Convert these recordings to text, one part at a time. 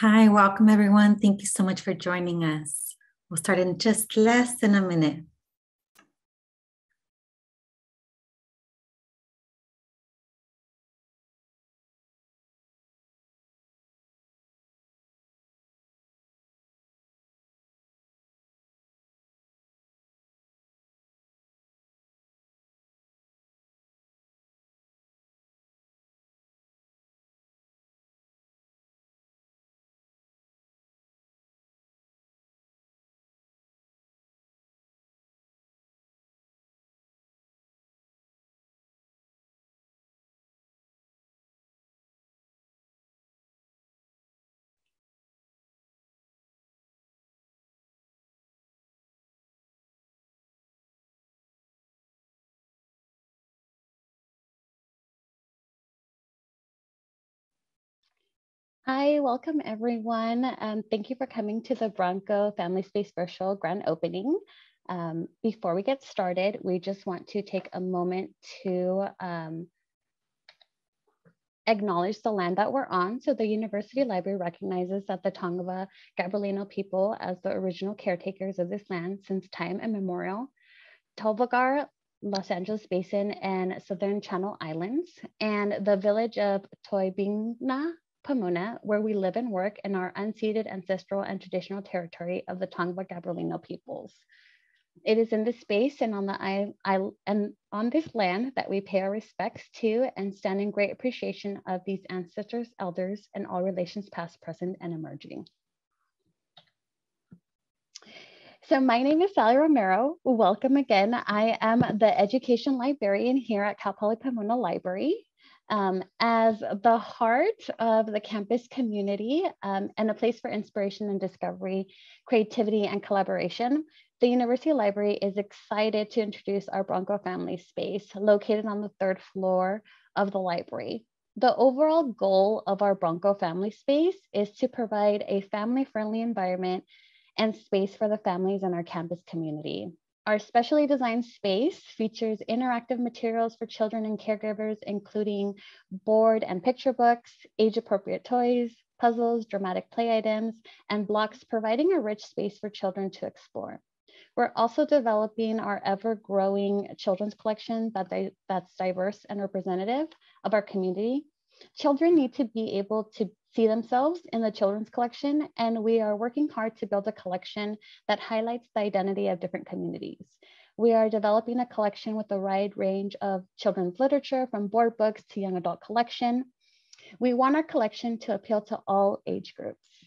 Hi, welcome everyone. Thank you so much for joining us. We'll start in just less than a minute. Hi, welcome everyone. Um, thank you for coming to the Bronco Family Space Virtual Grand Opening. Um, before we get started, we just want to take a moment to um, acknowledge the land that we're on. So the University Library recognizes that the Tongva Gabrielino people as the original caretakers of this land since time immemorial. Tovaangar, Los Angeles Basin and Southern Channel Islands, and the village of Toibingna Pomona, where we live and work in our unceded ancestral and traditional territory of the Tongva Gabrielino peoples. It is in this space and on the I, I, and on this land that we pay our respects to and stand in great appreciation of these ancestors, elders, and all relations past, present, and emerging. So my name is Sally Romero. Welcome again. I am the education librarian here at Cal Poly Pomona Library um, as the heart of the campus community um, and a place for inspiration and discovery, creativity, and collaboration. The University Library is excited to introduce our Bronco Family Space located on the third floor of the library. The overall goal of our Bronco Family Space is to provide a family-friendly environment and space for the families in our campus community. Our specially designed space features interactive materials for children and caregivers, including board and picture books, age-appropriate toys, puzzles, dramatic play items, and blocks, providing a rich space for children to explore. We're also developing our ever-growing children's collection that they, that's diverse and representative of our community. Children need to be able to see themselves in the children's collection, and we are working hard to build a collection that highlights the identity of different communities. We are developing a collection with a wide range of children's literature from board books to young adult collection. We want our collection to appeal to all age groups.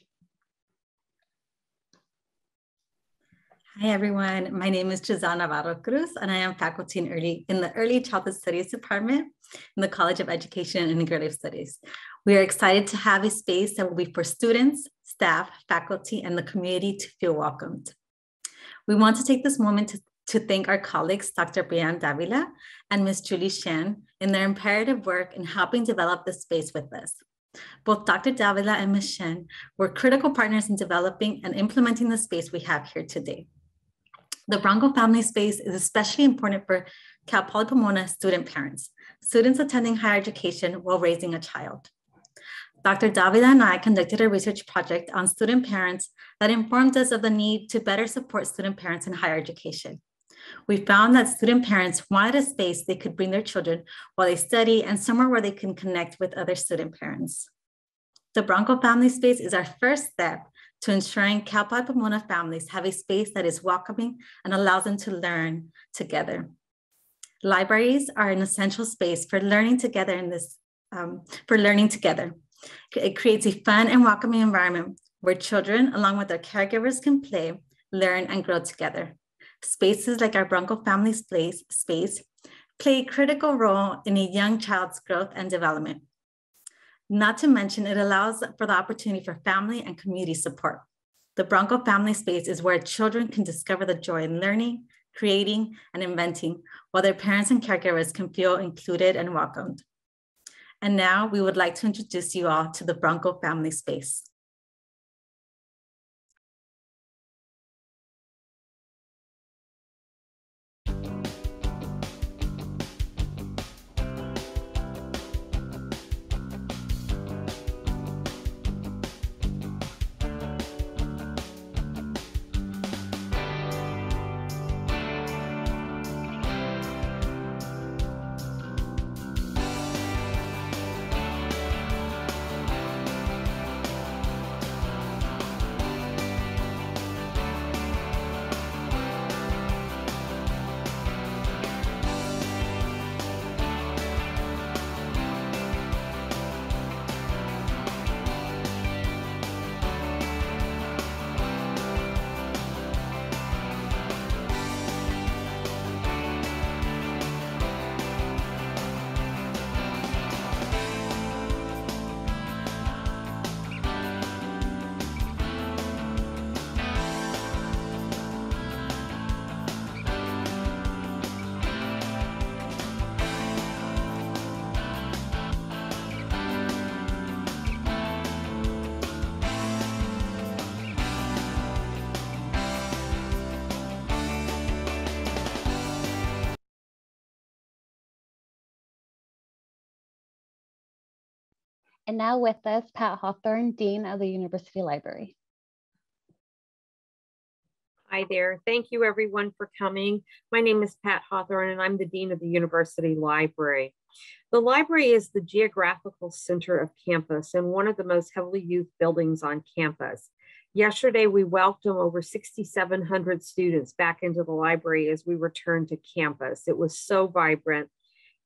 Hi everyone, my name is Giselle Navarro Cruz and I am faculty in, early, in the Early Childhood Studies Department in the College of Education and Integrative Studies. We are excited to have a space that will be for students, staff, faculty, and the community to feel welcomed. We want to take this moment to, to thank our colleagues, Dr. Brianne Davila and Ms. Julie Shan, in their imperative work in helping develop this space with us. Both Dr. Davila and Ms. Shen were critical partners in developing and implementing the space we have here today. The Bronco Family Space is especially important for Cal Poly Pomona student parents, students attending higher education while raising a child. Dr. Davila and I conducted a research project on student parents that informed us of the need to better support student parents in higher education. We found that student parents wanted a space they could bring their children while they study and somewhere where they can connect with other student parents. The Bronco Family Space is our first step to ensuring Cal Poly Pomona families have a space that is welcoming and allows them to learn together. Libraries are an essential space for learning together in this, um, for learning together. It creates a fun and welcoming environment where children, along with their caregivers, can play, learn, and grow together. Spaces like our Bronco Family Space, space play a critical role in a young child's growth and development. Not to mention, it allows for the opportunity for family and community support. The Bronco Family Space is where children can discover the joy in learning, creating, and inventing, while their parents and caregivers can feel included and welcomed. And now we would like to introduce you all to the Bronco family space. And now with us, Pat Hawthorne, Dean of the University Library. Hi there. Thank you everyone for coming. My name is Pat Hawthorne and I'm the Dean of the University Library. The library is the geographical center of campus and one of the most heavily used buildings on campus. Yesterday, we welcomed over 6,700 students back into the library as we returned to campus. It was so vibrant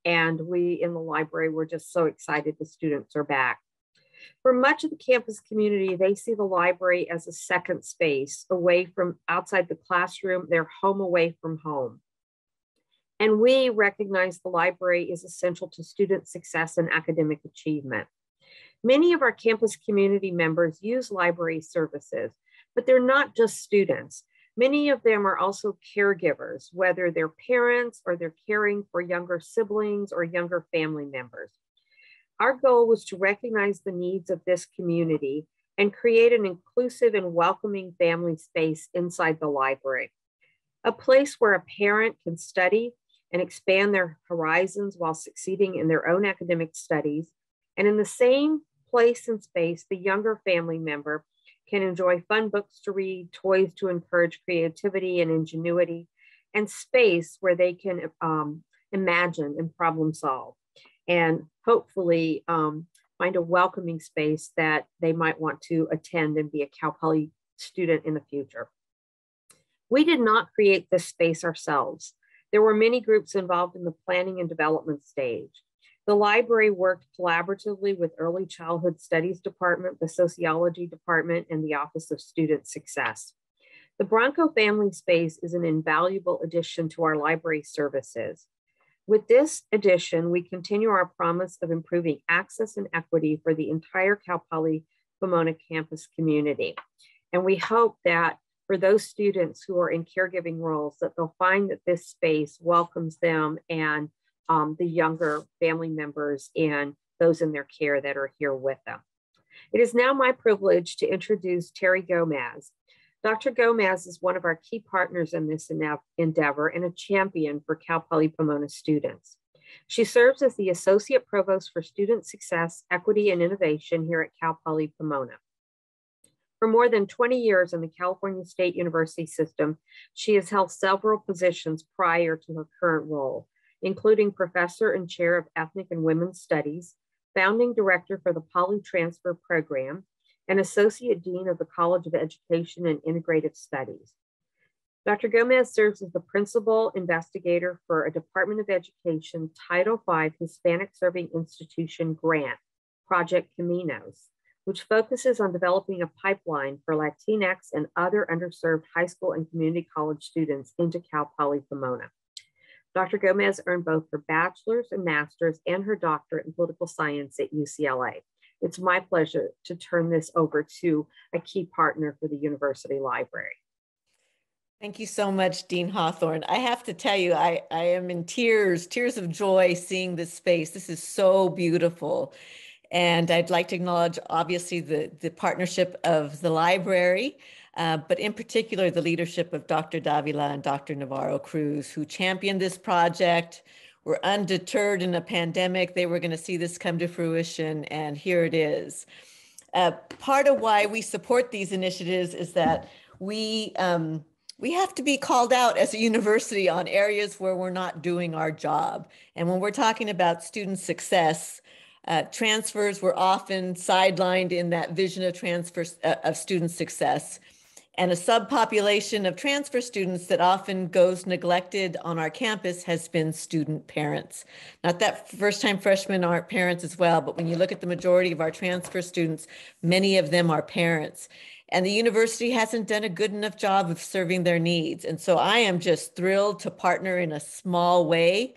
and we in the library were just so excited the students are back. For much of the campus community, they see the library as a second space away from outside the classroom, their home away from home. And we recognize the library is essential to student success and academic achievement. Many of our campus community members use library services, but they're not just students. Many of them are also caregivers, whether they're parents or they're caring for younger siblings or younger family members. Our goal was to recognize the needs of this community and create an inclusive and welcoming family space inside the library. A place where a parent can study and expand their horizons while succeeding in their own academic studies. And in the same place and space, the younger family member can enjoy fun books to read, toys to encourage creativity and ingenuity, and space where they can um, imagine and problem solve and hopefully um, find a welcoming space that they might want to attend and be a Cal Poly student in the future. We did not create this space ourselves. There were many groups involved in the planning and development stage. The library worked collaboratively with Early Childhood Studies Department, the Sociology Department, and the Office of Student Success. The Bronco Family Space is an invaluable addition to our library services. With this addition, we continue our promise of improving access and equity for the entire Cal Poly Pomona campus community. And we hope that for those students who are in caregiving roles, that they'll find that this space welcomes them and um, the younger family members and those in their care that are here with them. It is now my privilege to introduce Terri Gomez. Dr. Gomez is one of our key partners in this endeavor and a champion for Cal Poly Pomona students. She serves as the Associate Provost for Student Success, Equity, and Innovation here at Cal Poly Pomona. For more than 20 years in the California State University system, she has held several positions prior to her current role, including Professor and Chair of Ethnic and Women's Studies, Founding Director for the Poly Transfer Program, and Associate Dean of the College of Education and Integrative Studies. Dr. Gomez serves as the principal investigator for a Department of Education Title V Hispanic Serving Institution grant, Project Caminos, which focuses on developing a pipeline for Latinx and other underserved high school and community college students into Cal Poly Pomona. Dr. Gomez earned both her bachelor's and master's and her doctorate in political science at UCLA. It's my pleasure to turn this over to a key partner for the University Library. Thank you so much, Dean Hawthorne. I have to tell you, I, I am in tears, tears of joy seeing this space. This is so beautiful. And I'd like to acknowledge, obviously, the, the partnership of the library, uh, but in particular, the leadership of Dr. Davila and Dr. Navarro Cruz, who championed this project, were undeterred in a pandemic. They were going to see this come to fruition, and here it is. Uh, part of why we support these initiatives is that we um, we have to be called out as a university on areas where we're not doing our job. And when we're talking about student success, uh, transfers were often sidelined in that vision of transfer uh, of student success and a subpopulation of transfer students that often goes neglected on our campus has been student parents. Not that first time freshmen aren't parents as well, but when you look at the majority of our transfer students, many of them are parents. And the university hasn't done a good enough job of serving their needs. And so I am just thrilled to partner in a small way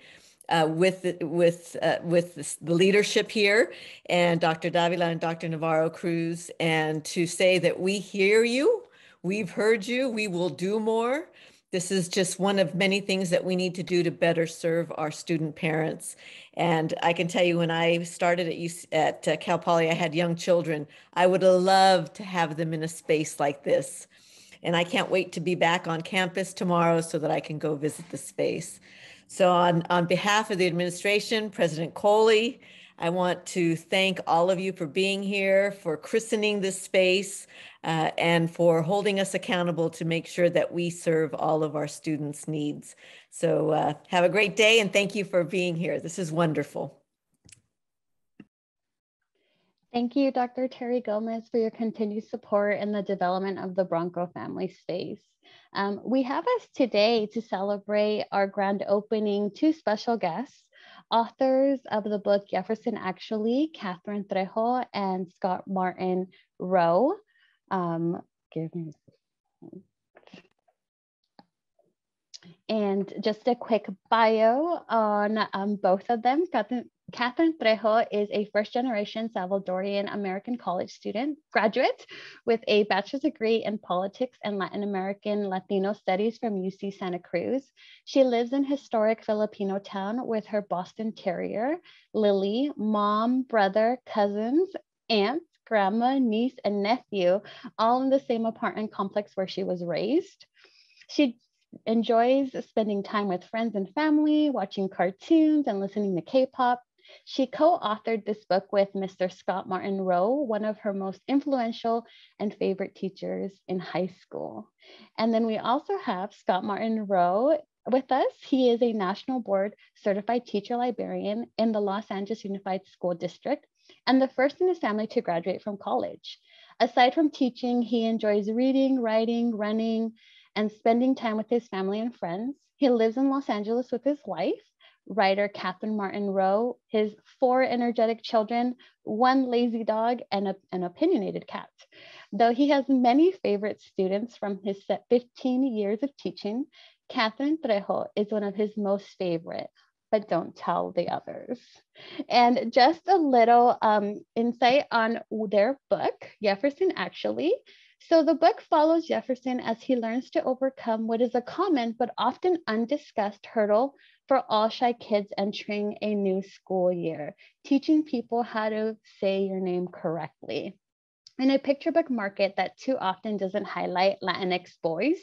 uh, with with uh, with the leadership here and Dr. Davila and Dr. Navarro Cruz, and to say that we hear you We've heard you. We will do more. This is just one of many things that we need to do to better serve our student parents. And I can tell you, when I started at, UC, at uh, Cal Poly, I had young children. I would love to have them in a space like this. And I can't wait to be back on campus tomorrow so that I can go visit the space. So on, on behalf of the administration, President Coley, I want to thank all of you for being here, for christening this space, uh, and for holding us accountable to make sure that we serve all of our students' needs. So uh, have a great day and thank you for being here. This is wonderful. Thank you, Dr. Terri Gomez, for your continued support in the development of the Bronco family space. Um, we have us today to celebrate our grand opening two special guests, authors of the book Yefferson Actually, Katherine Trejo and Scott Martin Rowe. Um, give me and just a quick bio on um, both of them. Katherine, Katherine Trejo is a first generation Salvadorian American college student, graduate with a bachelor's degree in politics and Latin American Latino studies from UC Santa Cruz. She lives in historic Filipino town with her Boston Terrier, Lily, mom, brother, cousins, aunts, grandma, niece, and nephew, all in the same apartment complex where she was raised. She enjoys spending time with friends and family, watching cartoons, and listening to K pop. She co authored this book with Mr. Scott Martin Rowe, one of her most influential and favorite teachers in high school. And then we also have Scott Martin Rowe with us. He is a National Board Certified Teacher Librarian in the Los Angeles Unified School District and the first in his family to graduate from college. Aside from teaching, he enjoys reading, writing, running, and spending time with his family and friends. He lives in Los Angeles with his wife, writer Catherine Martin Rowe, his four energetic children, one lazy dog, and a, an opinionated cat. Though he has many favorite students from his 15 years of teaching, Katherine Trejo is one of his most favorite, but don't tell the others. And just a little um, insight on their book, Yefferson Actually. So the book follows Yefferson as he learns to overcome what is a common but often undiscussed hurdle for all shy kids entering a new school year, teaching people how to say your name correctly. In a picture book market that too often doesn't highlight Latinx boys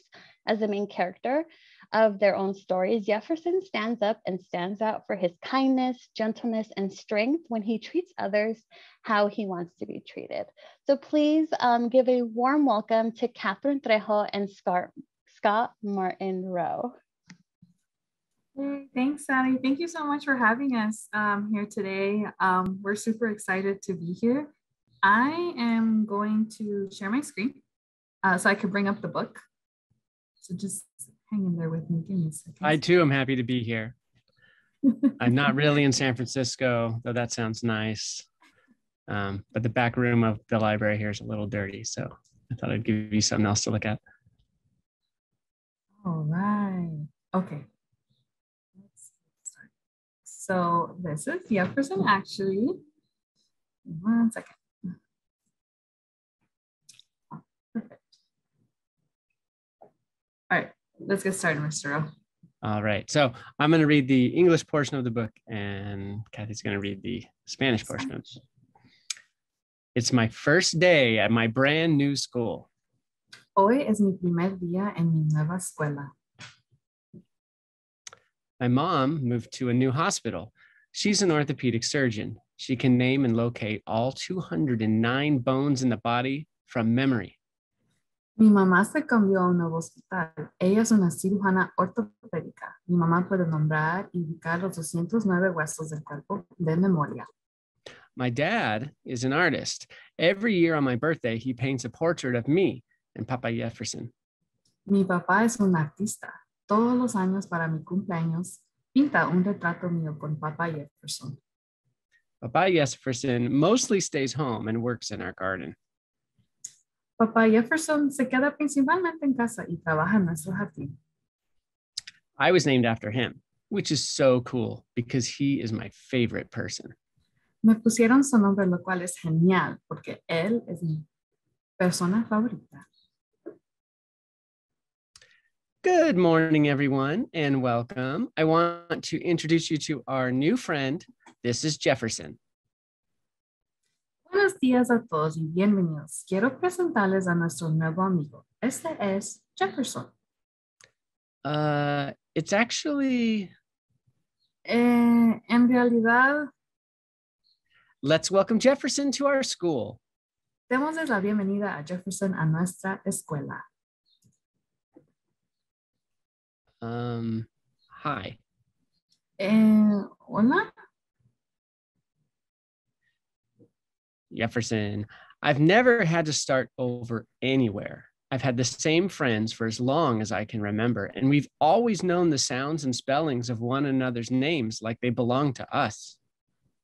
as the main character, of their own stories, Yefferson stands up and stands out for his kindness, gentleness, and strength when he treats others how he wants to be treated. So please um, give a warm welcome to Katherine Trejo and Scott, Scott Martin Rowe. Thanks, Sally. Thank you so much for having us um, here today. Um, we're super excited to be here. I am going to share my screen uh, so I can bring up the book. So just hang in there with me. Give me a second. I too am happy to be here. I'm not really in San Francisco, though that sounds nice. Um, but the back room of the library here is a little dirty, so I thought I'd give you something else to look at. All right. Okay. Let's start. So this is Yefferson actually. One second. Oh, perfect. All right let's get started, Mr. Rowe. All right. So I'm going to read the English portion of the book, and Kathy's going to read the Spanish portion of it. It's my first day at my brand new school. Hoy es mi primer día en mi nueva escuela. My mom moved to a new hospital. She's an orthopedic surgeon. She can name and locate all 209 bones in the body from memory. Mi mamá se cambió a un nuevo hospital. Ella es una cirujana ortopédica. Mi mamá puede nombrar y ubicar los 209 huesos del cuerpo de memoria. My dad is an artist. Every year on my birthday, he paints a portrait of me and Papa Jefferson. Mi papá es un artista. Todos los años para mi cumpleaños, pinta un retrato mío con Papa Jefferson. Papa Jefferson mostly stays home and works in our garden. Papá Yefferson se queda principalmente en casa y trabaja en nuestro jardín. I was named after him, which is so cool because he is my favorite person. Me pusieron su nombre, lo cual es genial porque él es mi persona favorita. Good morning, everyone, and welcome. I want to introduce you to our new friend. This is Jefferson. Buenos días a todos y bienvenidos. Quiero presentarles a nuestro nuevo amigo. Este es Jefferson. Uh, it's actually. Eh, en realidad. Let's welcome Jefferson to our school. Démosles la bienvenida a Jefferson a nuestra escuela. Um, hi. Eh, hola. Jefferson, I've never had to start over anywhere. I've had the same friends for as long as I can remember, and we've always known the sounds and spellings of one another's names like they belong to us.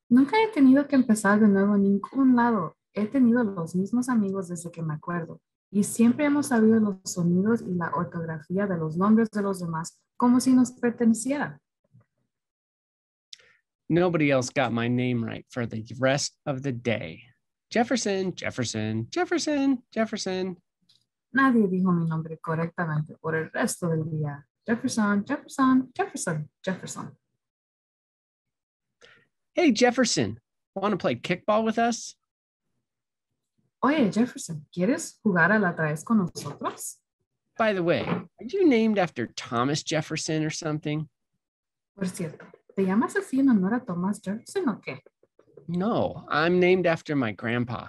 Nunca he tenido que empezar de nuevo en ningún lado. He tenido los mismos amigos desde que me acuerdo y siempre hemos sabido los sonidos y la ortografía de los nombres de los demás como si nos pertenecieran. Nobody else got my name right for the rest of the day. Jefferson, Jefferson, Jefferson, Jefferson. Nadie dijo mi nombre correctamente por el resto del día. Jefferson, Jefferson, Jefferson, Jefferson. Hey, Jefferson, want to play kickball with us? Oye, Jefferson, ¿quieres jugar a la traes con nosotros? By the way, are you named after Thomas Jefferson or something? Por cierto, ¿te llamas así en honor a Thomas Jefferson o qué? No, I'm named after my grandpa.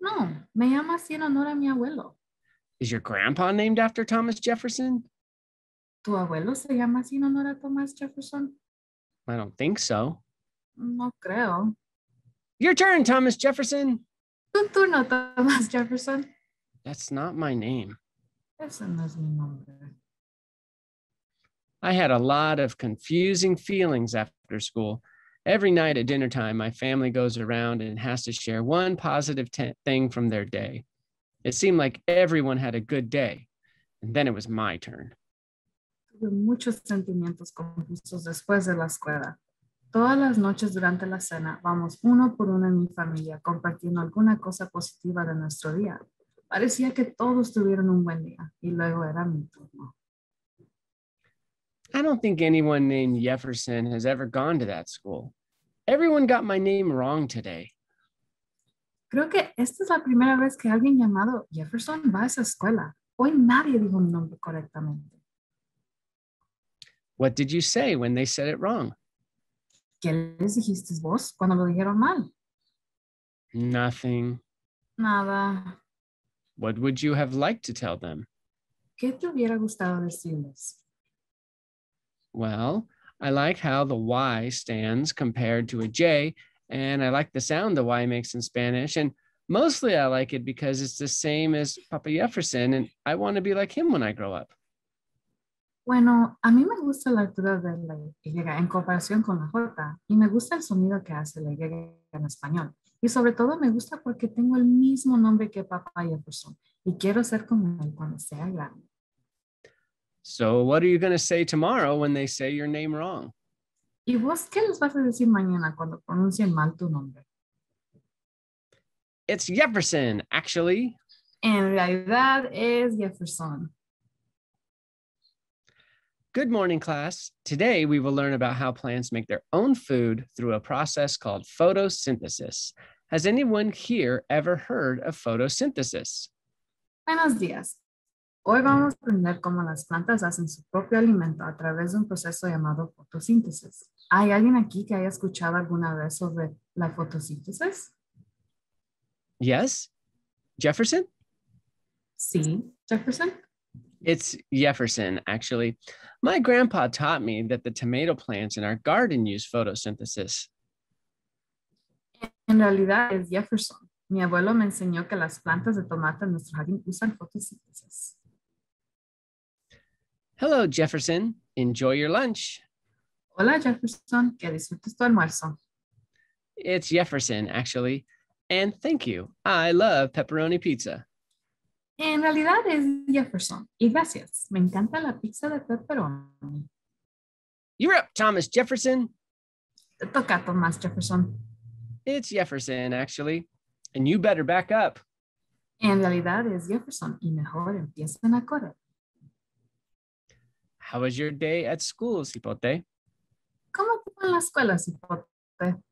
No, me llamo así en honor a mi abuelo. Is your grandpa named after Thomas Jefferson? ¿Tu abuelo se llama así en honor a Thomas Jefferson? I don't think so. No creo. Your turn, Thomas Jefferson. Tu turno, Thomas Jefferson. That's not my name. Ese no es mi nombre. I had a lot of confusing feelings after school. Every night at dinner time, my family goes around and has to share one positive te- thing from their day. It seemed like everyone had a good day, and then it was my turn. Tuve muchos sentimientos confusos después de la escuela. Todas las noches durante la cena vamos uno por uno en mi familia compartiendo alguna cosa positiva de nuestro día. Parecía que todos tuvieron un buen día y luego era mi turno. I don't think anyone named Jefferson has ever gone to that school. Everyone got my name wrong today. Creo que esta es la primera vez que alguien llamado Jefferson va a esa escuela. Hoy nadie dijo mi nombre correctamente. What did you say when they said it wrong? ¿Qué les dijiste vos cuando lo dijeron mal? Nothing. Nada. What would you have liked to tell them? ¿Qué te hubiera gustado decirles? Well, I like how the Y stands compared to a J, and I like the sound the Y makes in Spanish. And mostly I like it because it's the same as Papa Yefferson, and I want to be like him when I grow up. Bueno, a mí me gusta la altura de la Y en comparación con la J y me gusta el sonido que hace la Y en español. Y sobre todo me gusta porque tengo el mismo nombre que Papá Yefferson y quiero ser como él cuando sea grande. So, what are you going to say tomorrow when they say your name wrong? ¿Y vos qué les vas a decir mañana cuando pronuncien mal tu nombre? It's Yefferson, actually. En realidad es Yefferson. Good morning, class. Today we will learn about how plants make their own food through a process called photosynthesis. Has anyone here ever heard of photosynthesis? Buenos días. Hoy vamos a aprender cómo las plantas hacen su propio alimento a través de un proceso llamado fotosíntesis. ¿Hay alguien aquí que haya escuchado alguna vez sobre la fotosíntesis? Yes? Jefferson? Sí, Jefferson. It's Jefferson, actually. My grandpa taught me that the tomato plants in our garden use photosynthesis. En realidad es Jefferson. Mi abuelo me enseñó que las plantas de tomate en nuestro jardín usan fotosíntesis. Hello, Jefferson. Enjoy your lunch. Hola Jefferson, que disfrutes tu almuerzo. It's Yefferson, actually. And thank you. I love pepperoni pizza. En realidad es Yefferson. Y gracias. Me encanta la pizza de pepperoni. You're up, Thomas Jefferson. Te toca, Tomás Jefferson. It's Yefferson, actually. And you better back up. En realidad es Yefferson. Y mejor empiecen a correr. How was your day at school, Cipote? ¿Cómo fue en la escuela, Cipote?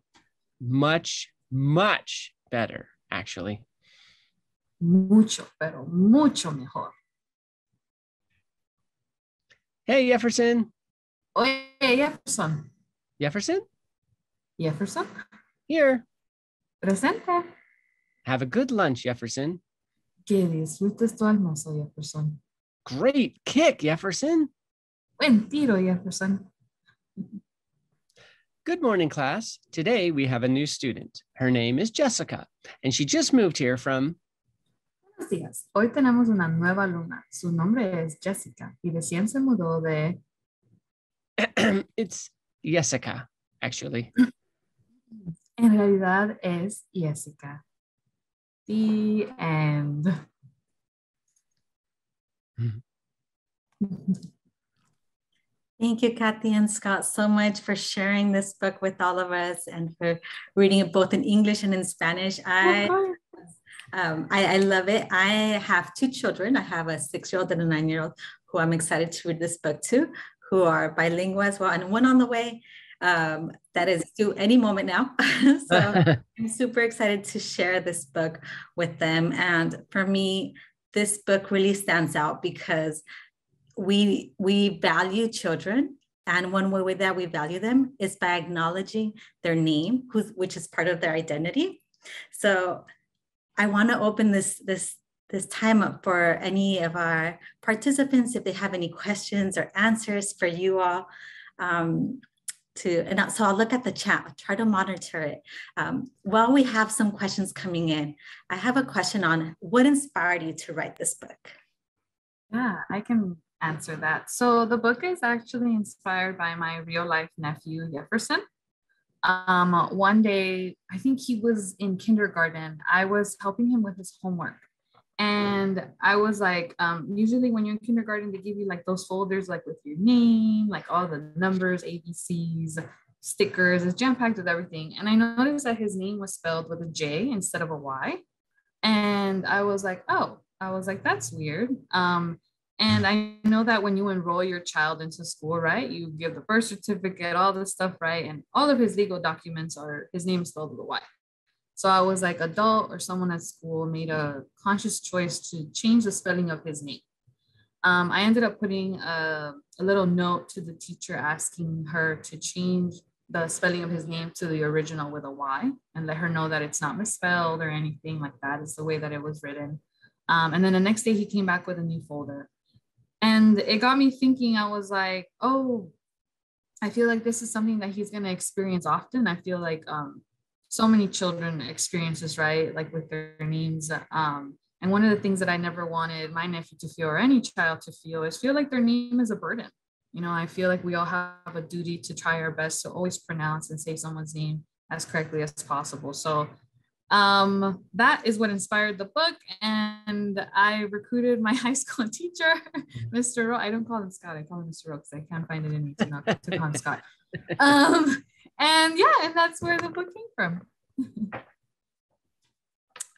Much, much better, actually. Mucho, pero mucho mejor. Hey, Jefferson. Oye, Jefferson. Jefferson? Jefferson. Here. Presente. Have a good lunch, Jefferson. Que disfrutes tu almuerzo, Jefferson. Great kick, Jefferson. Buen Jefferson. Good morning, class. Today we have a new student. Her name is Jessica, and she just moved here from. Buenos días. Hoy tenemos una nueva alumna. Su nombre es Jessica y recién se mudó de. it's Jessica, actually. En realidad es Jessica. The end. Mm-hmm. Thank you, Kathy and Scott, so much for sharing this book with all of us and for reading it both in English and in Spanish. I, um, I, I, love it. I have two children. I have a six-year-old and a nine-year-old who I'm excited to read this book to, who are bilingual as well, and one on the way um, that is due any moment now. so I'm super excited to share this book with them. And for me, this book really stands out because we we value children and one way that we value them is by acknowledging their name which is part of their identity. So i want to open this this this time up for any of our participants if they have any questions or answers for you all um, to and so i'll look at the chat try to monitor it. Um, while we have some questions coming in i have a question on what inspired you to write this book? Yeah i can answer that. So the book is actually inspired by my real life nephew, Yefferson. Um, one day, I think he was in kindergarten, I was helping him with his homework. And I was like, um, usually when you're in kindergarten, they give you like those folders, like with your name, like all the numbers, ABCs, stickers, it's jam packed with everything. And I noticed that his name was spelled with a J instead of a Y. And I was like, oh, I was like, that's weird. Um, and I know that when you enroll your child into school, right, you give the birth certificate, all this stuff, right? And all of his legal documents are his name spelled with a Y. So I was like, adult or someone at school made a conscious choice to change the spelling of his name. Um, I ended up putting a, a little note to the teacher asking her to change the spelling of his name to the original with a Y and let her know that it's not misspelled or anything like that. It's the way that it was written. Um, and then the next day he came back with a new folder and it got me thinking i was like oh i feel like this is something that he's going to experience often. I feel like um, so many children experience this right? Like with their names um, and one of the things that i never wanted my nephew to feel or any child to feel is feel like their name is a burden. You know i feel like we all have a duty to try our best to always pronounce and say someone's name as correctly as possible. So um, that is what inspired the book. And I recruited my high school teacher, Mr. Ro- I don't call him Scott, I call him Mr. Rowe because I can't find it in me to not to call him Scott. Um, and yeah, and that's where the book came from.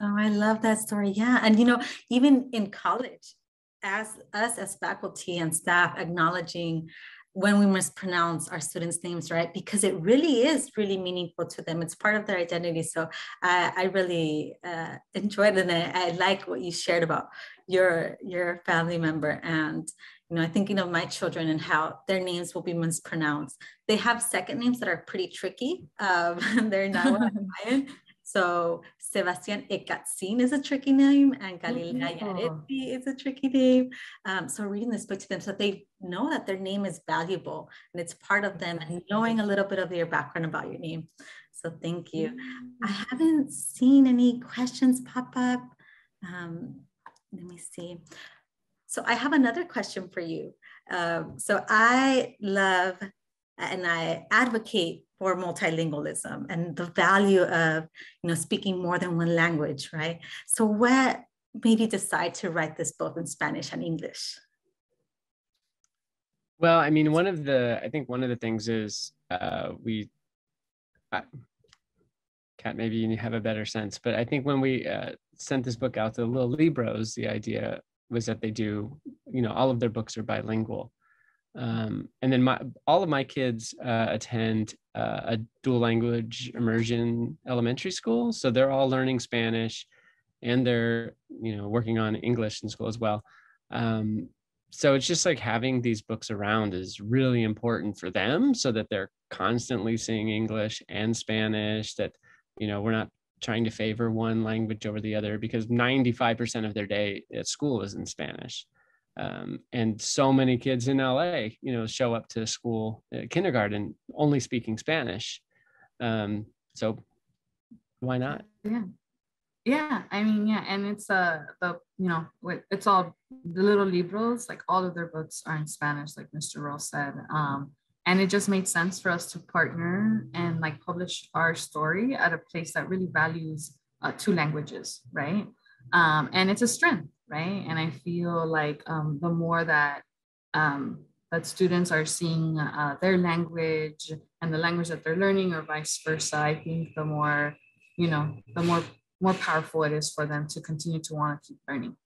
oh, I love that story. Yeah. And you know, even in college, as us as faculty and staff acknowledging when we mispronounce our students' names, right? Because it really is really meaningful to them. It's part of their identity. So I, I really uh, enjoyed it, and I, I like what you shared about your your family member. And you know, I thinking of my children and how their names will be mispronounced. They have second names that are pretty tricky. Um, they're not Hawaiian. So Sebastian Ekatzin is a tricky name and Galilea Yarepi is a tricky name. Um, so reading this book to them so they know that their name is valuable and it's part of them and knowing a little bit of your background about your name. So thank you. I mm. haven't seen any questions pop up. Um, let me see. So I have another question for you. Um, so I love and I advocate for multilingualism and the value of you know speaking more than one language right? So what made you decide to write this both in spanish and english? Well i mean one of the i think one of the things is uh, we uh, kat maybe you have a better sense but i think when we uh, sent this book out to the Lil' Libros the idea was that they do you know all of their books are bilingual um, and then my all of my kids uh, attend uh, a dual language immersion elementary school, so they're all learning Spanish, and they're you know working on English in school as well. Um, so it's just like having these books around is really important for them, so that they're constantly seeing English and Spanish. That you know we're not trying to favor one language over the other because 95% of their day at school is in Spanish. Um, and so many kids in LA, you know, show up to school, uh, kindergarten, only speaking Spanish. Um, so why not? Yeah. Yeah, I mean, yeah, and it's uh the you know it's all the Lil' Libros, like all of their books are in Spanish, like Mr. Ross said. Um, and it just made sense for us to partner and like publish our story at a place that really values uh, two languages, right? Um, and it's a strength, right? And I feel like um, the more that um, that students are seeing uh, their language and the language that they're learning, or vice versa, I think the more you know, the more more powerful it is for them to continue to want to keep learning.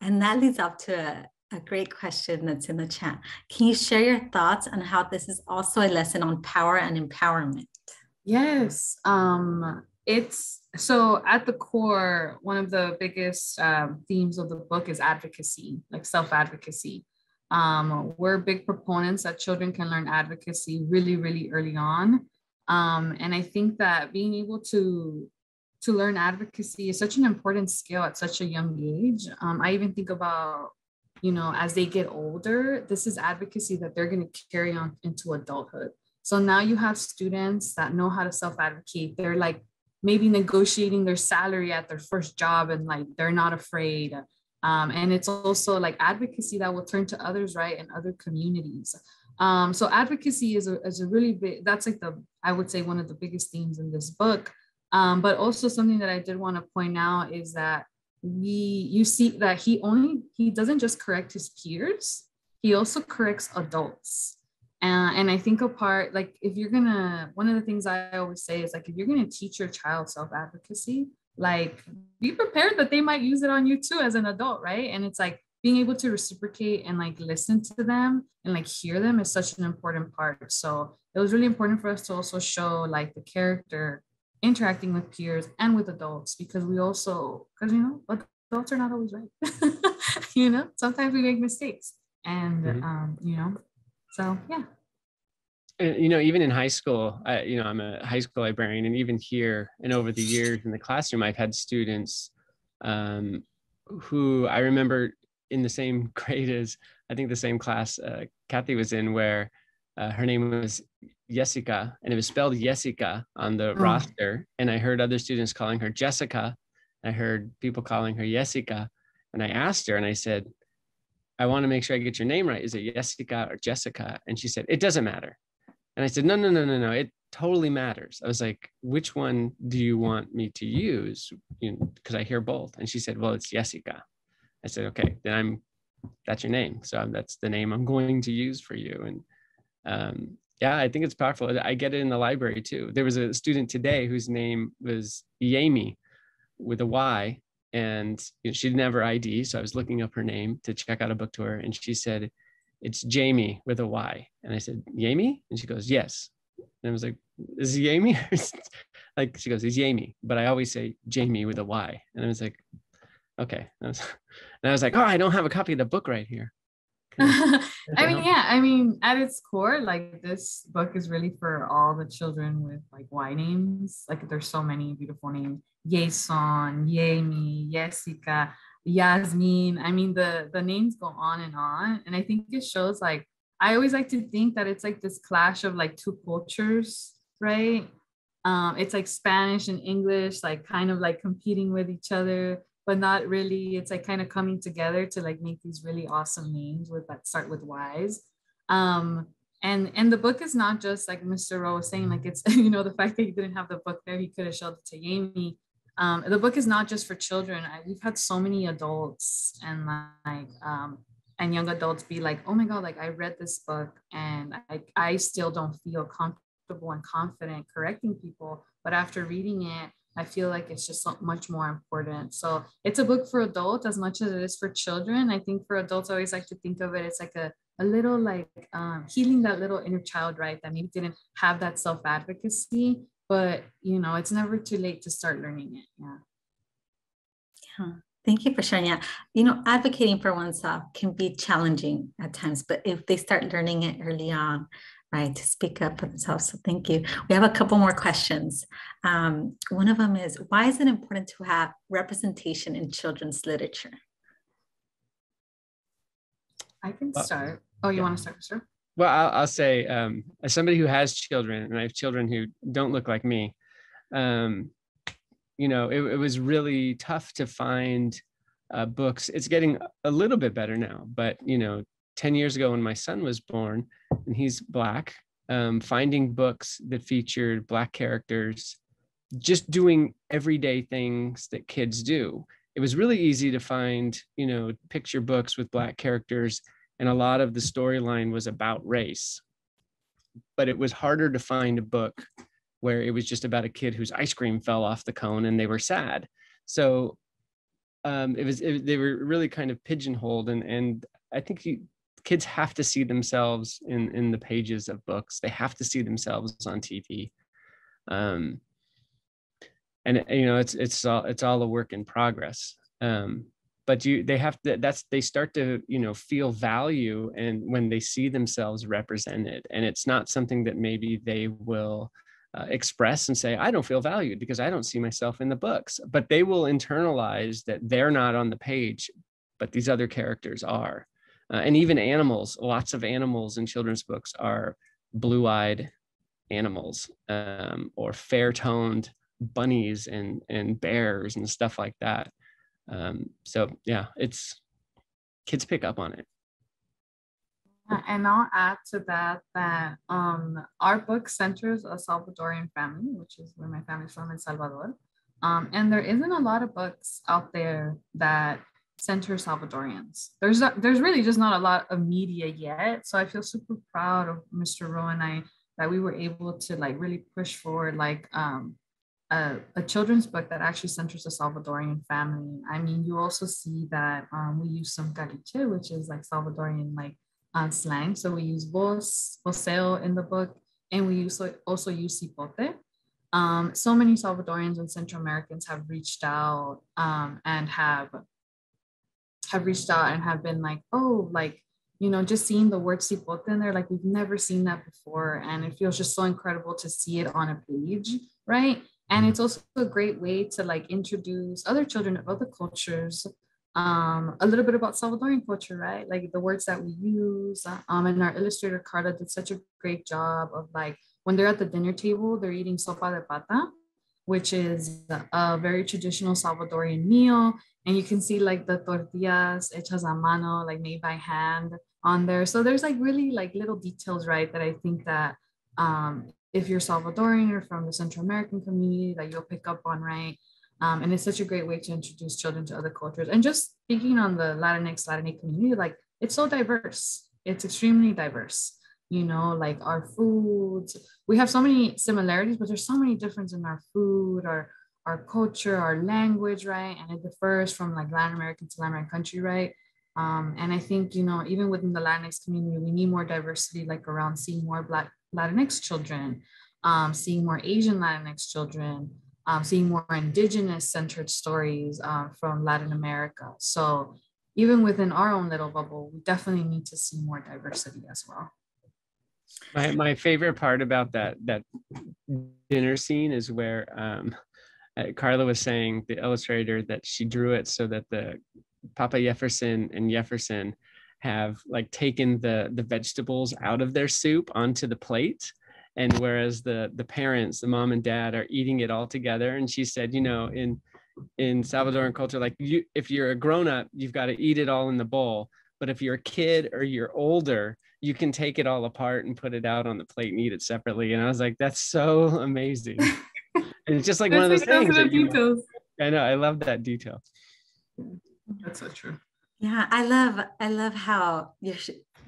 And that leads up to a, a great question that's in the chat. Can you share your thoughts on how this is also a lesson on power and empowerment? Yes. Um, it's so at the core, one of the biggest um, themes of the book is advocacy, like self advocacy. Um, we're big proponents that children can learn advocacy really, really early on. Um, and I think that being able to to learn advocacy is such an important skill at such a young age. Um, I even think about, you know, as they get older, this is advocacy that they're going to carry on into adulthood. So now you have students that know how to self advocate. They're like maybe negotiating their salary at their first job and like they're not afraid. Um, and it's also like advocacy that will turn to others, right, in other communities. Um, so advocacy is a, is a really big, that's like the, I would say one of the biggest themes in this book. Um, but also something that I did want to point out is that we, you see that he only, he doesn't just correct his peers, he also corrects adults. Uh, and I think a part, like if you're gonna, one of the things I always say is like, if you're gonna teach your child self-advocacy, like be prepared that they might use it on you too as an adult, right? And it's like, being able to reciprocate and like listen to them and like hear them is such an important part. So it was really important for us to also show like the character interacting with peers and with adults because we also because you know adults are not always right. you know, sometimes we make mistakes and mm-hmm. um, you know, so yeah. And, you know even in high school I, you know i'm a high school librarian and even here and over the years in the classroom i've had students um, who i remember in the same grade as I think the same class uh, Kathy was in, where uh, her name was Jessica, and it was spelled Jessica on the oh. roster. And I heard other students calling her Jessica. I heard people calling her Jessica, and I asked her, and I said, "I want to make sure I get your name right. Is it Jessica or Jessica?" And she said, "It doesn't matter." And I said, "No, no, no, no, no. It totally matters." I was like, "Which one do you want me to use?" Because I hear both. And she said, "Well, it's Jessica." I said, okay, then I'm, that's your name. So that's the name I'm going to use for you. And um, yeah, I think it's powerful. I get it in the library too. There was a student today whose name was Yami with a Y and you know, she didn't have her ID. So I was looking up her name to check out a book tour and she said, it's Jamie with a Y. And I said, "Jamie?" And she goes, yes. And I was like, is he Yami? like she goes, he's Jamie," But I always say Jamie with a Y. And I was like, okay. and I was like, oh, I don't have a copy of the book right here. I mean, yeah, I mean, at its core, like this book is really for all the children with like Y names. Like there's so many beautiful names. Jason, Yemi, Jessica, Yasmin. I mean, the the names go on and on. And I think it shows like I always like to think that it's like this clash of like two cultures, right? Um, it's like Spanish and English, like kind of like competing with each other but not really. It's like kind of coming together to like make these really awesome names with that start with Y's. Um, and and the book is not just like Mr. Rowe was saying, like it's you know the fact that he didn't have the book there, he could have showed it to Yami. Um, the book is not just for children. I, we've had so many adults and like um, and young adults be like, oh my god, like I read this book and I I still don't feel comfortable and confident correcting people, but after reading it, I feel like it's just so much more important. So it's a book for adults as much as it is for children. I think for adults, I always like to think of it as like a, a little like um, healing that little inner child, right? That maybe didn't have that self advocacy, but you know, it's never too late to start learning it. Yeah. Yeah. Thank you for sharing that. You know, advocating for oneself can be challenging at times, but if they start learning it early on, right, to speak up for themselves. So thank you. We have a couple more questions. Um, one of them is, why is it important to have representation in children's literature? I can start. Oh, you yeah. want to start, sir? Well, I'll, I'll say, um, as somebody who has children, and I have children who don't look like me, um, you know, it, it, was really tough to find uh, books. It's getting a little bit better now, but you know, 10 years ago when my son was born, and he's black, um, finding books that featured black characters, just doing everyday things that kids do. It was really easy to find, you know, picture books with black characters, and a lot of the storyline was about race. But it was harder to find a book where it was just about a kid whose ice cream fell off the cone and they were sad. So um, it was it, they were really kind of pigeonholed, and and I think you, kids have to see themselves in in the pages of books. They have to see themselves on TV. Um, and you know it's it's all it's all a work in progress um, but you they have to that's they start to you know feel value and when they see themselves represented and it's not something that maybe they will uh, express and say, I don't feel valued because I don't see myself in the books. But they will internalize that they're not on the page, but these other characters are. Uh, and even animals, lots of animals in children's books are blue eyed animals um, or fair toned bunnies and, and bears and stuff like that. Um, so, yeah, it's kids pick up on it. And I'll add to that that um, our book centers a Salvadorian family, which is where my family's from in Salvador. Um, and there isn't a lot of books out there that center Salvadorians. There's there's really just not a lot of media yet. So I feel super proud of Mr. Rowe and I that we were able to like really push forward like um, a, a, children's book that actually centers a Salvadorian family. I mean, you also see that um, we use some caliche, which is like Salvadorian like uh, slang. So we use vos, voseo in the book, and we use, also use cipote. Um, so many Salvadorians and Central Americans have reached out um, and have have reached out and have been like, oh, like you know, just seeing the word cipote in there, like we've never seen that before, and it feels just so incredible to see it on a page, right? And it's also a great way to like introduce other children of other cultures um, a little bit about Salvadorian culture, right? Like the words that we use. Um, and our illustrator Carla did such a great job of like when they're at the dinner table, they're eating sopa de pata, which is a very traditional Salvadorian meal. And you can see like the tortillas hechas a mano, like made by hand on there. So there's like really like little details, right? That I think that um, if you're Salvadorian or from the Central American community, that you'll pick up on, right? Um, and it's such a great way to introduce children to other cultures. And just speaking on the Latinx, Latinx community, like it's so diverse. It's extremely diverse. You know, like our foods, we have so many similarities, but there's so many differences in our food, our our culture, our language, right? And it differs from like Latin American to Latin American country, right? Um, and I think, you know, even within the Latinx community, we need more diversity, like around seeing more Black Latinx children, um, seeing more Asian Latinx children, um, seeing more indigenous centered stories uh, from Latin America. So even within our own little bubble, we definitely need to see more diversity as well. My, my favorite part about that that dinner scene is where um, uh, Carla was saying the illustrator that she drew it so that the Papa Jefferson and Jefferson have like taken the the vegetables out of their soup onto the plate. And whereas the the parents the mom and dad are eating it all together and she said you know in in salvadoran culture like you if you're a grown-up you've got to eat it all in the bowl. But if you're a kid or you're older you can take it all apart and put it out on the plate and eat it separately. And i was like that's so amazing. And it's just like one of those things that you, i know i love that detail. That's so true. Yeah i love i love how you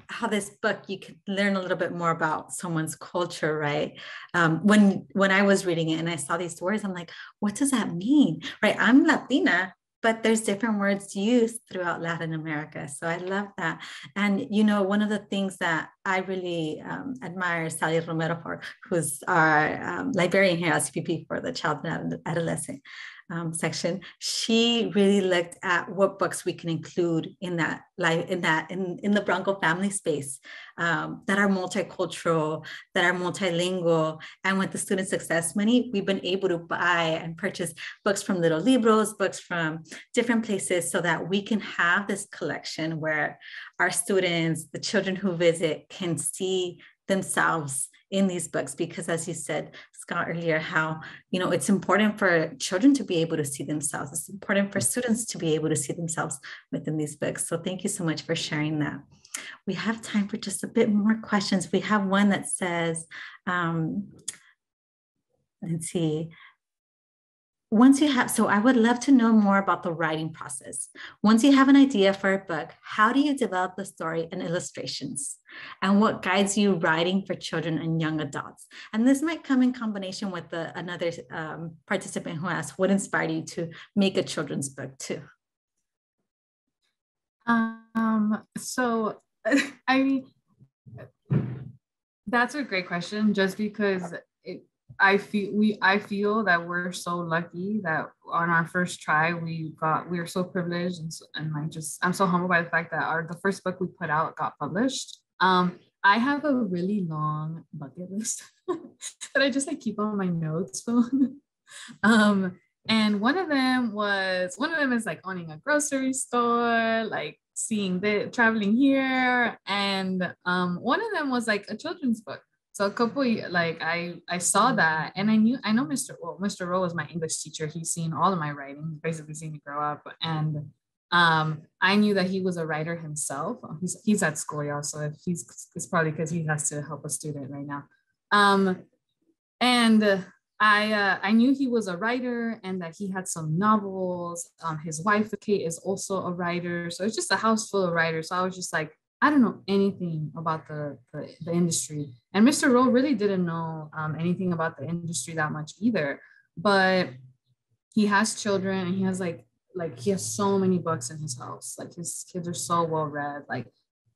how this book you could learn a little bit more about someone's culture right? Um, when when i was reading it and i saw these words i'm like what does that mean? Right i'm latina but there's different words used throughout latin america so i love that. And you know one of the things that i really um, admire sally romero for who's our um, librarian here at cpp for the child and adolescent um, section, she really looked at what books we can include in that life in that in, in the Bronco family space um, that are multicultural, that are multilingual. And with the student success money, we've been able to buy and purchase books from Lil' Libros, books from different places so that we can have this collection where our students, the children who visit can see themselves in these books because as you said scott earlier how you know it's important for children to be able to see themselves. It's important for students to be able to see themselves within these books. So thank you so much for sharing that. We have time for just a bit more questions. We have one that says um, let's see once you have, so I would love to know more about the writing process. Once you have an idea for a book, how do you develop the story and illustrations? And what guides you writing for children and young adults? And this might come in combination with the, another um, participant who asked, what inspired you to make a children's book too? Um, so, I mean, that's a great question just because I feel we I feel that we're so lucky that on our first try we got we are so privileged and so, and like just I'm so humbled by the fact that our the first book we put out got published. Um, I have a really long bucket list that I just like keep on my notes phone. um, and one of them was one of them is like owning a grocery store, like seeing the traveling here, and um, one of them was like a children's book so a couple like I I saw that and I knew I know Mr. Well, Mr. Rowe was my English teacher. He's seen all of my writing, basically seen me grow up. And um, I knew that he was a writer himself. He's he's at school, y'all. So if he's it's probably because he has to help a student right now. Um, and I uh, I knew he was a writer and that he had some novels. Um, his wife Kate is also a writer, so it's just a house full of writers. So I was just like, I don't know anything about the, the, the industry. And Mr. Rowe really didn't know um, anything about the industry that much either. But he has children and he has like, like he has so many books in his house. Like his kids are so well read. Like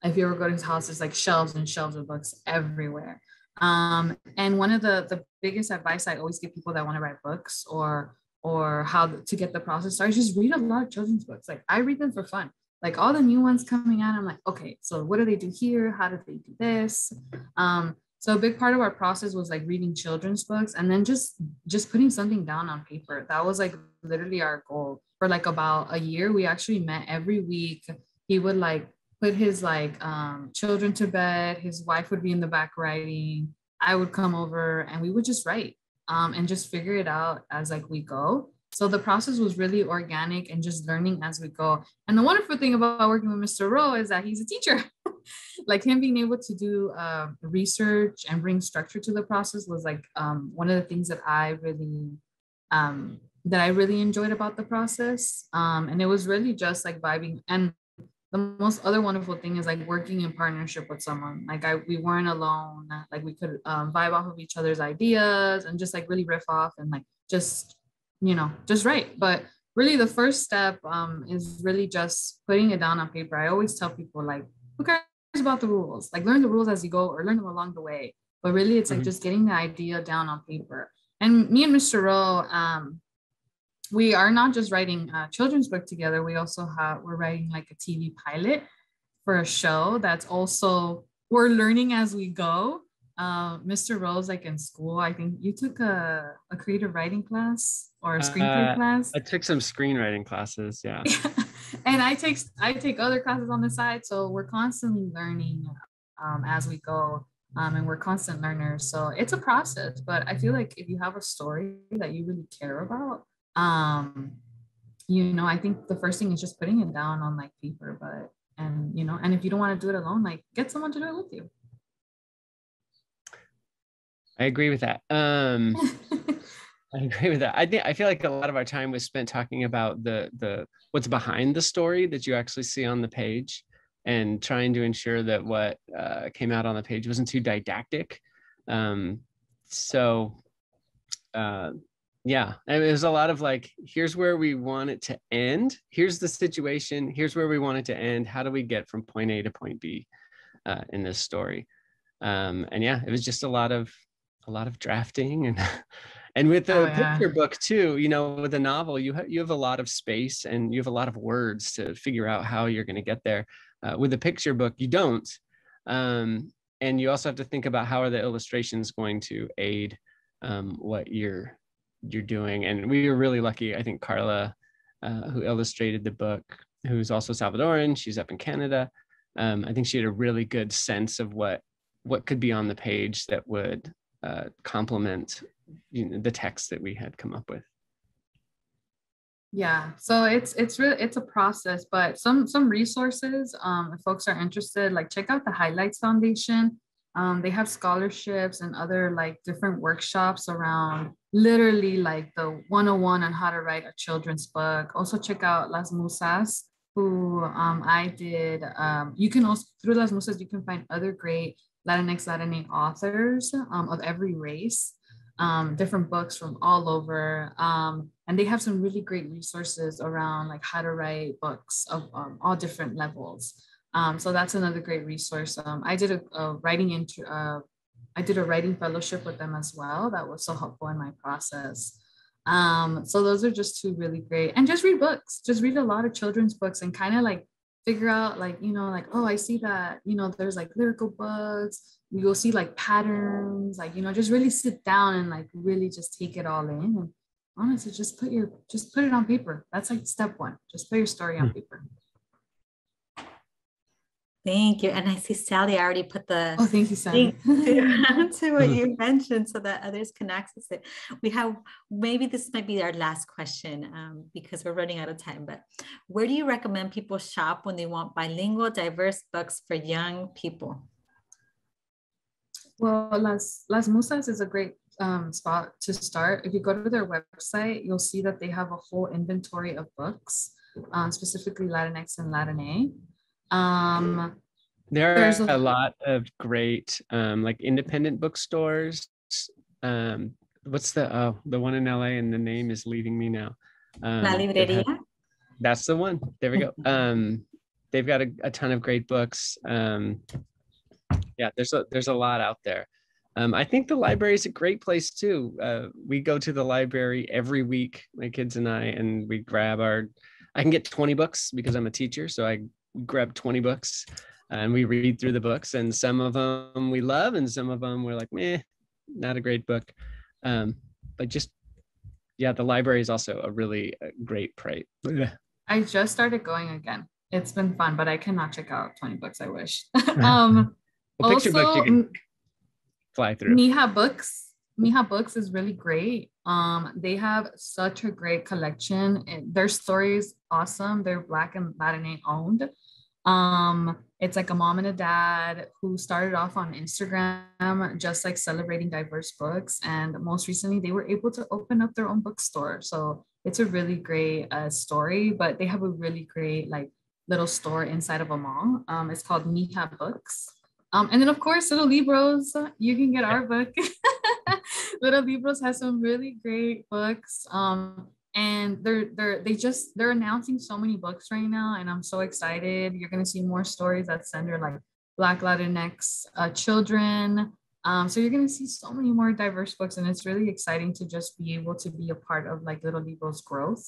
if you ever go to his house, there's like shelves and shelves of books everywhere. Um, and one of the, the biggest advice I always give people that want to write books or or how to get the process started, just read a lot of children's books. Like I read them for fun like all the new ones coming out i'm like okay so what do they do here? How do they do this? Um, so a big part of our process was like reading children's books and then just just putting something down on paper. That was like literally our goal. For like about a year we actually met every week. He would like put his like um, children to bed. His wife would be in the back writing. I would come over and we would just write um, and just figure it out as like we go so the process was really organic and just learning as we go. And the wonderful thing about working with Mr. Rowe is that he's a teacher. like him being able to do uh, research and bring structure to the process was like um, one of the things that I really um, that I really enjoyed about the process. Um, and it was really just like vibing. And the most other wonderful thing is like working in partnership with someone. Like I, we weren't alone. Like we could um, vibe off of each other's ideas and just like really riff off and like just you know, just write. But really the first step um, is really just putting it down on paper. I always tell people like, who cares about the rules? Like learn the rules as you go or learn them along the way. But really it's like mm-hmm. just getting the idea down on paper. And me and Mr. Rowe, um, we are not just writing a children's book together. We also have, we're writing like a TV pilot for a show that's also, we're learning as we go uh, Mr. Rowe, like in school, I think you took a, a creative writing class or a screenplay uh, class. I took some screenwriting classes, yeah. and I take I take other classes on the side, so we're constantly learning um, as we go, um, and we're constant learners. So it's a process, but I feel like if you have a story that you really care about, um, you know, I think the first thing is just putting it down on like paper, but and you know, and if you don't want to do it alone, like get someone to do it with you. I agree with that. Um, I agree with that. I think I feel like a lot of our time was spent talking about the the what's behind the story that you actually see on the page, and trying to ensure that what uh, came out on the page wasn't too didactic. Um, so, uh, yeah, and it was a lot of like, here's where we want it to end. Here's the situation. Here's where we want it to end. How do we get from point A to point B uh, in this story? Um, and yeah, it was just a lot of a lot of drafting and And with the oh, yeah. picture book too, you know, with a novel, you have you have a lot of space and you have a lot of words to figure out how you're going to get there. Uh, with a picture book, you don't, um, and you also have to think about how are the illustrations going to aid um, what you're you're doing. And we were really lucky. I think Carla, uh, who illustrated the book, who's also Salvadoran, she's up in Canada. Um, I think she had a really good sense of what what could be on the page that would uh, complement you know, the text that we had come up with. Yeah, so it's it's really it's a process, but some some resources. Um, if folks are interested, like check out the Highlights Foundation. Um, they have scholarships and other like different workshops around literally like the 101 on how to write a children's book. Also check out Las Musas, who um, I did. Um, you can also through Las Musas you can find other great Latinx Latinx authors um, of every race, um, different books from all over. Um, and they have some really great resources around like how to write books of um, all different levels. Um, so that's another great resource. Um, I did a, a writing into, uh, I did a writing fellowship with them as well. That was so helpful in my process. Um, so those are just two really great. And just read books. Just read a lot of children's books and kind of like figure out like you know like oh i see that you know there's like lyrical books you'll see like patterns like you know just really sit down and like really just take it all in and honestly just put your just put it on paper. That's like step one. Just put your story on hmm. paper Thank you. And I see Sally I already put the oh, thank you, Sally. to, to what you mentioned so that others can access it. We have maybe this might be our last question um, because we're running out of time. But where do you recommend people shop when they want bilingual, diverse books for young people? Well, Las Las Musas is a great um, spot to start. If you go to their website, you'll see that they have a whole inventory of books, um, specifically Latinx and Latin um, there are a, a, lot of great um, like independent bookstores. Um, what's the uh, the one in LA and the name is leaving me now. Um, La Libreria. that's the one. There we go. Um, they've got a, a ton of great books. Um, yeah, there's a there's a lot out there. Um, I think the library is a great place too. Uh, we go to the library every week, my kids and I, and we grab our. I can get 20 books because I'm a teacher, so I grab 20 books and we read through the books and some of them we love and some of them we're like meh not a great book. Um, but just yeah the library is also a really uh, great place i just started going again. It's been fun but i cannot check out 20 books i wish. Um well, also fly through. Mija books miha books is really great. Um they have such a great collection their stories awesome. They're black and latin owned um, it's like a mom and a dad who started off on Instagram, just like celebrating diverse books. And most recently, they were able to open up their own bookstore. So it's a really great uh, story, but they have a really great like little store inside of a mall. Um, it's called Mija Books. Um, and then of course, Lil' Libros, you can get our book. Lil' Libros has some really great books. Um, and they're they're they just they're announcing so many books right now and i'm so excited. You're going to see more stories that center like black latinx uh, children. Um, so you're going to see so many more diverse books and it's really exciting to just be able to be a part of like Lil' Libro's growth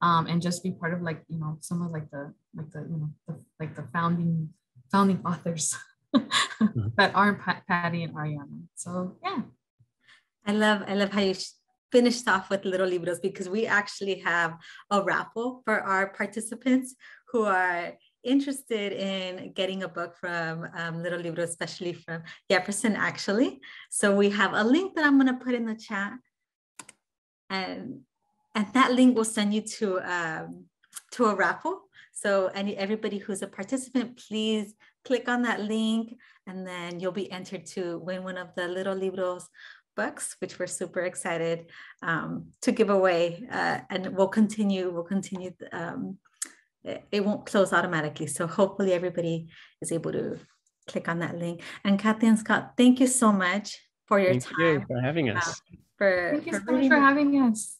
um, and just be part of like you know some of like the like the you know the, like the founding founding authors mm-hmm. that aren't patty and ariana. So yeah. I love i love how you finished off with Lil' Libros because we actually have a raffle for our participants who are interested in getting a book from um, Lil' Libros, especially from Yefferson, actually. So we have a link that I'm going to put in the chat. And, and that link will send you to, um, to a raffle. So any everybody who's a participant, please click on that link and then you'll be entered to win one of the Lil' Libros books, which we're super excited um, to give away. Uh, and we'll continue, we'll continue. Um, it, it, won't close automatically. So hopefully everybody is able to click on that link. And Kathy and Scott, thank you so much for your thank time. You for having us. Uh, for, thank you for so much for having us.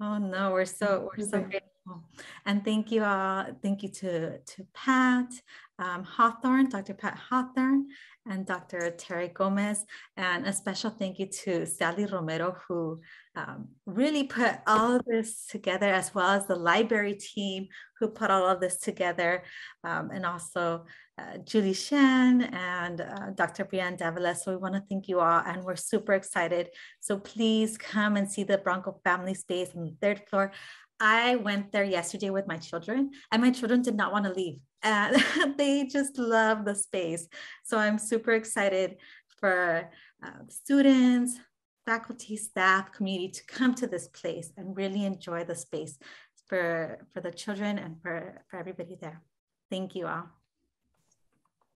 Oh no, we're so we're so grateful And thank you all. Thank you to, to Pat um, Hawthorne, Dr. Pat Hawthorne, and Dr. Terri Gomez. And a special thank you to Sally Romero, who um, really put all this together, as well as the library team who put all of this together, um, and also uh, Julie Shen and uh, Dr. Brianne Davila. So we want to thank you all, and we're super excited. So please come and see the Bronco Family Space on the third floor. I went there yesterday with my children, and my children did not want to leave. And they just love the space. So I'm super excited for uh, students, faculty, staff, community to come to this place and really enjoy the space for, for the children and for, for everybody there. Thank you all.